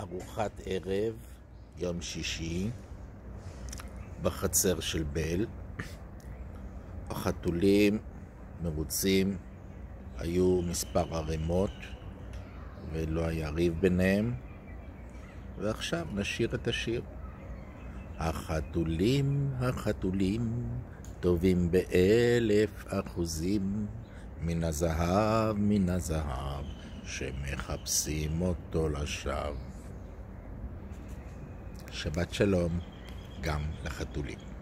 ארוחת ערב, יום שישי, בחצר של בל. החתולים מרוצים, היו מספר ערימות ולא היה ריב ביניהם. ועכשיו נשיר את השיר. החתולים, החתולים, טובים באלף אחוזים, מן הזהב, מן הזהב, שמחפשים אותו לשווא. שבת שלום גם לחתולים.